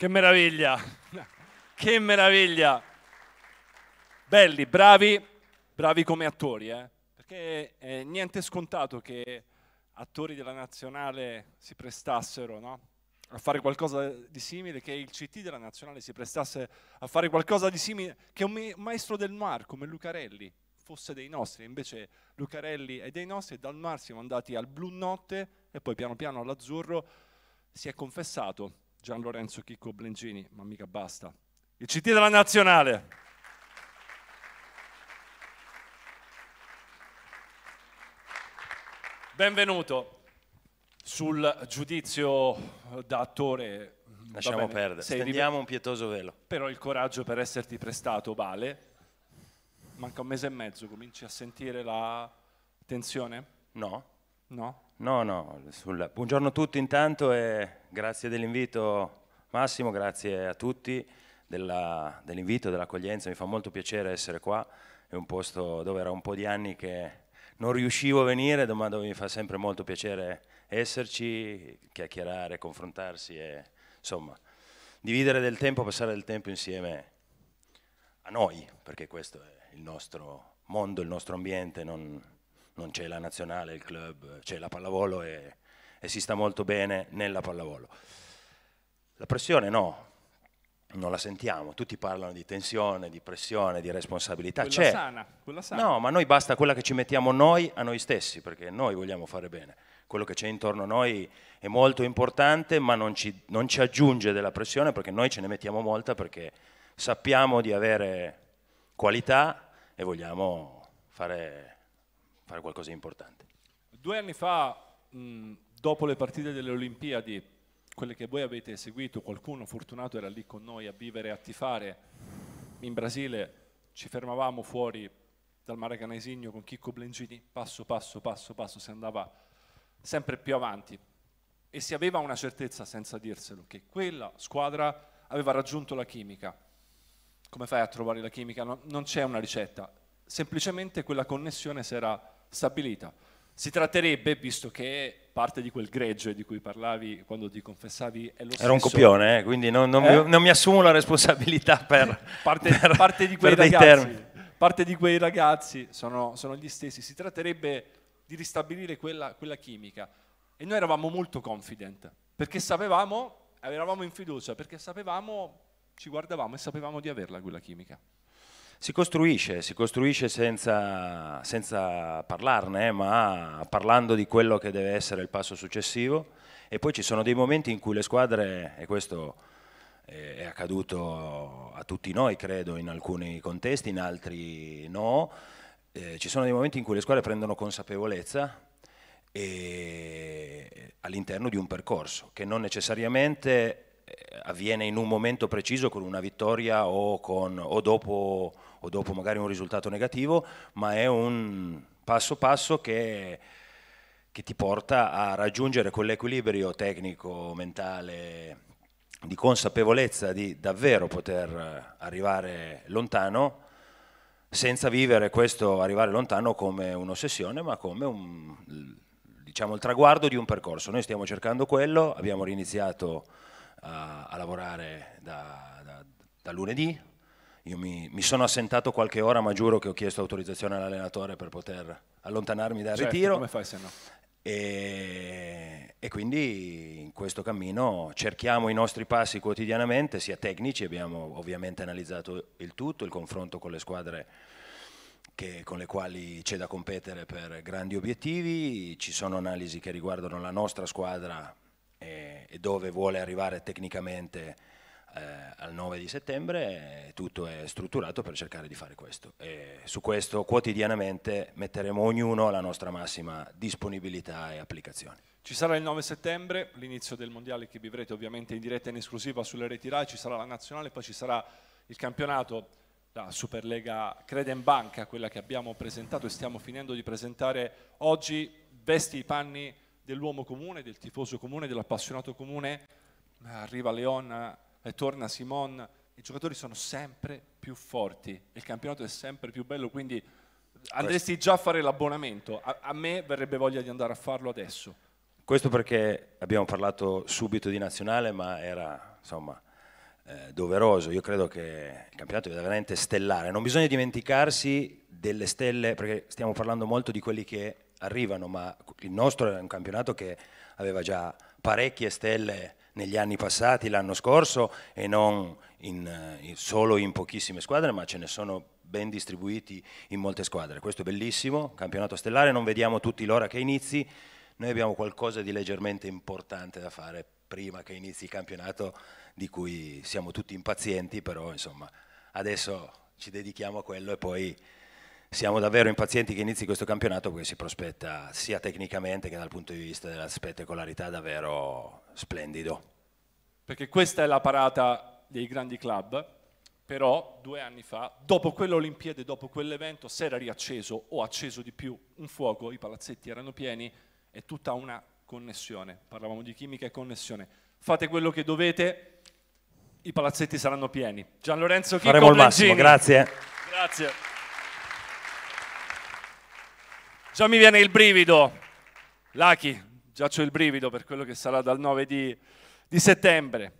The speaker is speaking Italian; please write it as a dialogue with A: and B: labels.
A: Che meraviglia! Che meraviglia! Belli, bravi, bravi come attori, eh? perché è niente scontato che attori della nazionale si prestassero no? a fare qualcosa di simile, che il CT della nazionale si prestasse a fare qualcosa di simile, che un maestro del noir come Lucarelli fosse dei nostri, invece Lucarelli è dei nostri e dal noir siamo andati al blu notte e poi piano piano all'azzurro si è confessato Gian Lorenzo Chicco Blengini, ma mica basta. Il CT della nazionale. Benvenuto sul giudizio da attore.
B: Lasciamo perdere, stendiamo un pietoso velo.
A: Però il coraggio per esserti prestato vale. Manca un mese e mezzo, cominci a sentire la tensione?
B: No.
A: No?
B: No, no. Sul... Buongiorno a tutti intanto e grazie dell'invito Massimo, grazie a tutti dell'invito, dell'accoglienza. Mi fa molto piacere essere qua. È un posto dove era un po' di anni che non riuscivo a venire, ma dove mi fa sempre molto piacere esserci, chiacchierare, confrontarsi e insomma dividere del tempo, passare del tempo insieme a noi, perché questo è il nostro mondo, il nostro ambiente, non, non c'è la nazionale, il club, c'è la pallavolo e, e si sta molto bene nella pallavolo. La pressione no, non la sentiamo, tutti parlano di tensione, di pressione, di responsabilità.
A: Quella C'è. Sana, quella sana.
B: No, ma noi basta quella che ci mettiamo noi a noi stessi, perché noi vogliamo fare bene. Quello che c'è intorno a noi è molto importante, ma non ci, non ci aggiunge della pressione perché noi ce ne mettiamo molta perché sappiamo di avere qualità e vogliamo fare, fare qualcosa di importante.
A: Due anni fa, mh, dopo le partite delle Olimpiadi, quelle che voi avete seguito, qualcuno fortunato era lì con noi a vivere e a tifare in Brasile, ci fermavamo fuori dal Maracanesigno con Chicco Blengini, passo passo passo passo si andava sempre più avanti e si aveva una certezza senza dirselo che quella squadra aveva raggiunto la chimica. Come fai a trovare la chimica? No, non c'è una ricetta, semplicemente quella connessione si era stabilita. Si tratterebbe, visto che parte di quel gregge di cui parlavi quando ti confessavi è lo stesso.
B: Era un copione, eh? quindi non, non, eh? mi, non, mi, assumo la responsabilità per,
A: parte,
B: per,
A: parte di quei ragazzi, parte di quei ragazzi sono, sono, gli stessi. Si tratterebbe di ristabilire quella, quella chimica. E noi eravamo molto confident, perché sapevamo, eravamo in fiducia, perché sapevamo, ci guardavamo e sapevamo di averla quella chimica.
B: Si costruisce, si costruisce senza, senza parlarne, ma parlando di quello che deve essere il passo successivo. E poi ci sono dei momenti in cui le squadre, e questo è accaduto a tutti noi credo in alcuni contesti, in altri no, eh, ci sono dei momenti in cui le squadre prendono consapevolezza all'interno di un percorso che non necessariamente eh, avviene in un momento preciso con una vittoria o, con, o dopo o dopo magari un risultato negativo, ma è un passo passo che, che ti porta a raggiungere quell'equilibrio tecnico, mentale, di consapevolezza di davvero poter arrivare lontano senza vivere questo arrivare lontano come un'ossessione, ma come un, diciamo, il traguardo di un percorso. Noi stiamo cercando quello, abbiamo riniziato a, a lavorare da, da, da lunedì, io mi, mi, sono assentato qualche ora, ma giuro che ho chiesto autorizzazione all'allenatore per poter allontanarmi dal
A: certo,
B: ritiro.
A: Come fai se no?
B: E, e, quindi in questo cammino cerchiamo i nostri passi quotidianamente, sia tecnici, abbiamo ovviamente analizzato il tutto, il confronto con le squadre che, con le quali c'è da competere per grandi obiettivi, ci sono analisi che riguardano la nostra squadra e, e dove vuole arrivare tecnicamente eh, al 9 di settembre eh, tutto è strutturato per cercare di fare questo e su questo quotidianamente metteremo ognuno la nostra massima disponibilità e applicazione.
A: Ci sarà il 9 settembre, l'inizio del mondiale che vivrete ovviamente in diretta e in esclusiva sulle reti RAI, ci sarà la nazionale, poi ci sarà il campionato, la Superlega Creden Banca, quella che abbiamo presentato e stiamo finendo di presentare oggi, vesti i panni dell'uomo comune, del tifoso comune, dell'appassionato comune, arriva Leon e torna Simon, i giocatori sono sempre più forti, il campionato è sempre più bello, quindi andresti già a fare l'abbonamento, a, a me verrebbe voglia di andare a farlo adesso.
B: Questo perché abbiamo parlato subito di nazionale, ma era insomma eh, doveroso. Io credo che il campionato è veramente stellare. Non bisogna dimenticarsi delle stelle, perché stiamo parlando molto di quelli che arrivano, ma il nostro è un campionato che aveva già parecchie stelle negli anni passati, l'anno scorso, e non in, in, solo in pochissime squadre, ma ce ne sono ben distribuiti in molte squadre. Questo è bellissimo, campionato stellare, non vediamo tutti l'ora che inizi, noi abbiamo qualcosa di leggermente importante da fare prima che inizi il campionato di cui siamo tutti impazienti, però insomma adesso ci dedichiamo a quello e poi siamo davvero impazienti che inizi questo campionato perché si prospetta sia tecnicamente che dal punto di vista della spettacolarità davvero splendido.
A: Perché questa è la parata dei grandi club, però due anni fa, dopo quelle Olimpiadi, dopo quell'evento, si era riacceso o acceso di più un fuoco, i palazzetti erano pieni, è tutta una connessione. Parlavamo di chimica e connessione. Fate quello che dovete, i palazzetti saranno pieni. Gian Lorenzo Chicco
B: Faremo il massimo, grazie.
A: Grazie. Già mi viene il brivido. Lucky, già c'ho il brivido per quello che sarà dal 9 di, di settembre.